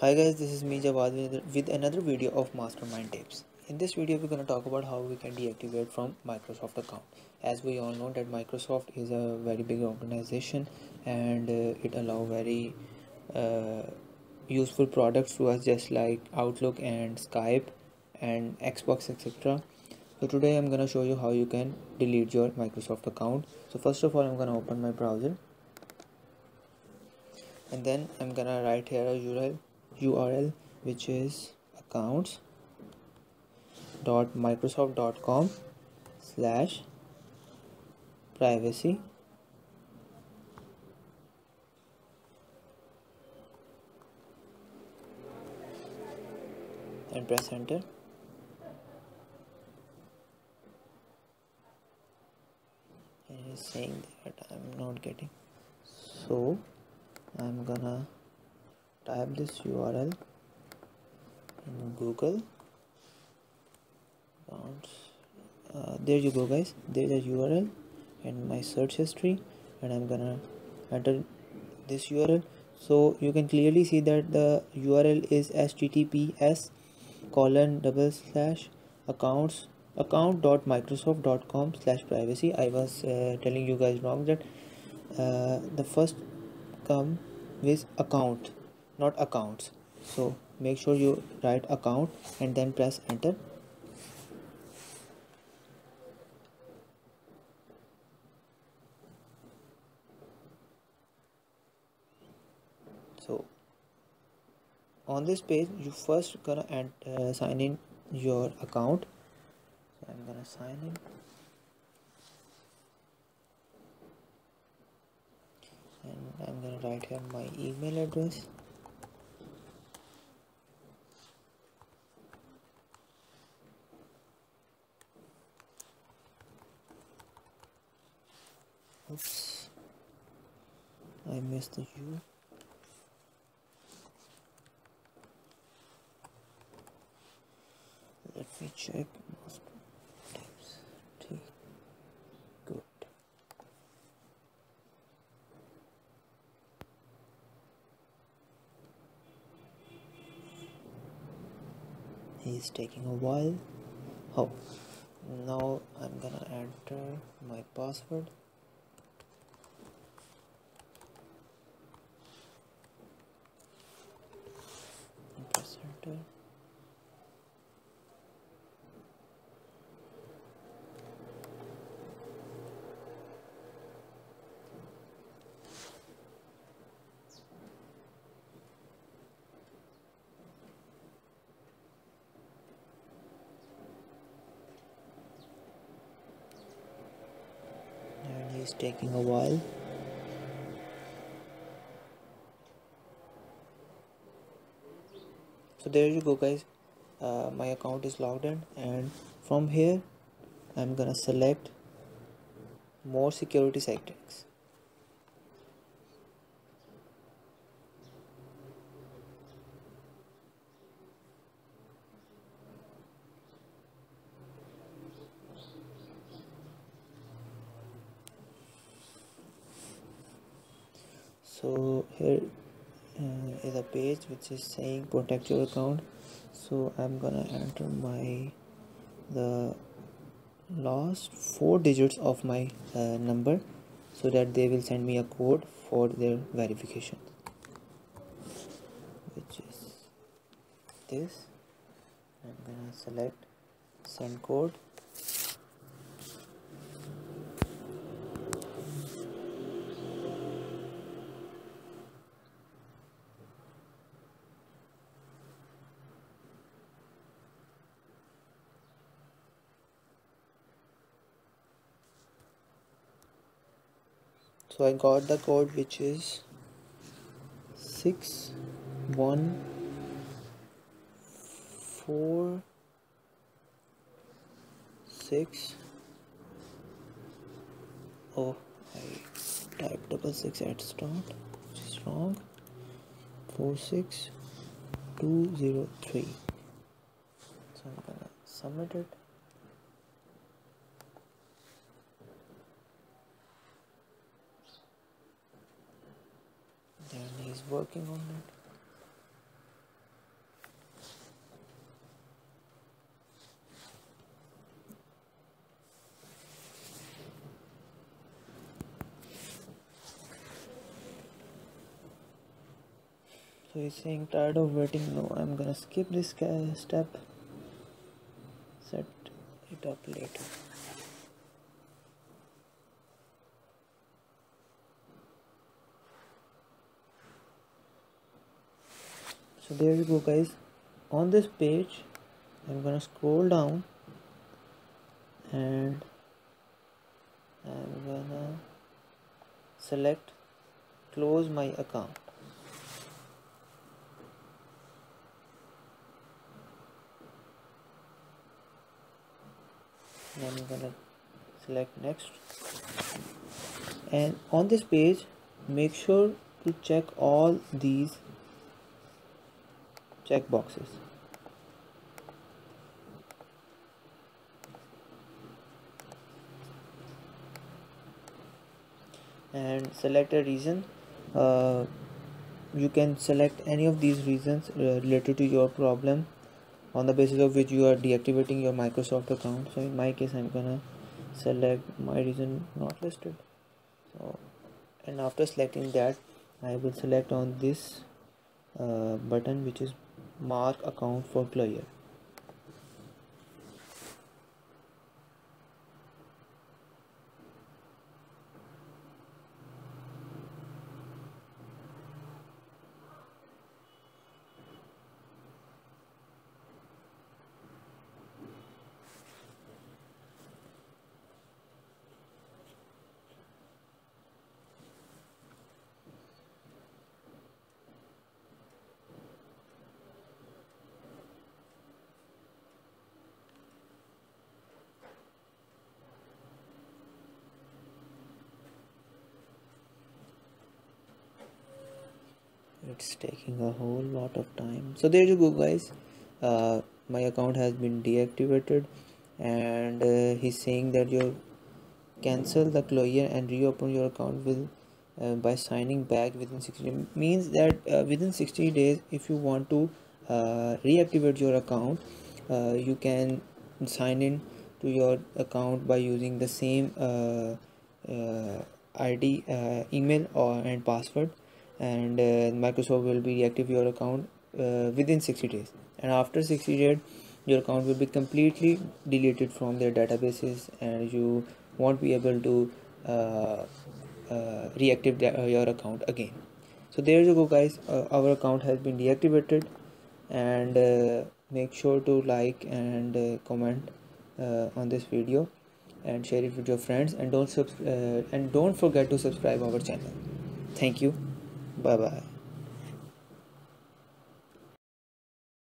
Hi guys, this is me Jawad with, another video of Mastermind Tips. In this video, we're going to talk about how we can deactivate from Microsoft account. As we all know that Microsoft is a very big organization and uh, it allow very uh, useful products to us just like Outlook and Skype and Xbox etc. So today I'm going to show you how you can delete your Microsoft account. So first of all, I'm going to open my browser and then I'm going to write here a URL url which is accounts dot microsoft dot com slash privacy. And press enter. And it is saying that I'm not getting. So I'm gonna type this URL in Google. Uh, there you go guys. There's a URL in my search history and I'm gonna enter this URL so you can clearly see that the URL is https colon double slash accounts account.microsoft.com slash privacy. I was uh, telling you guys wrong that uh, the first come with account not accounts. So make sure you write account and then press enter. So on this page you first gonna add, uh, sign in your account. So i'm gonna sign in. And i'm gonna write here my email address oops. I missed the U. Let me check. Good he's taking a while. Oh now I'm gonna enter my password and and he's taking a while there you go guys. Uh, my account is logged in and from here I'm gonna select more security settings. So here uh, is a page which is saying protect your account. So i'm gonna enter my the last four digits of my uh, number so that they will send me a code for their verification which is this. I'm gonna select send code so I got the code which is 6 1 4 6 oh I typed double six at start which is wrong. 4 6 2 0 3 so I'm gonna submit it he's working on it. So he's saying tired of waiting. No, I'm gonna skip this step. Set it up later. So there you go guys. On this page I'm gonna scroll down and I'm gonna select close my account. Then I'm gonna select next. And on this page make sure to check all these check boxes. And select a reason uh, you can select any of these reasons uh, related to your problem on the basis of which you are deactivating your Microsoft account. So in my case I'm gonna select my reason not listed. So and after selecting that I will select on this uh, button which is mark account for clear it's taking a whole lot of time. So there you go guys. Uh, my account has been deactivated and uh, he's saying that you cancel the closure and reopen your account with uh, by signing back within 60 days. Means that uh, within 60 days if you want to uh, reactivate your account uh, you can sign in to your account by using the same id email or and password and uh, Microsoft will be reactive your account uh, within 60 days. And after 60 days your account will be completely deleted from their databases and you won't be able to uh, uh reactive uh, your account again. So there you go guys. Our account has been deactivated and make sure to like and comment on this video and share it with your friends and don't and don't forget to subscribe our channel. Thank you 拜拜。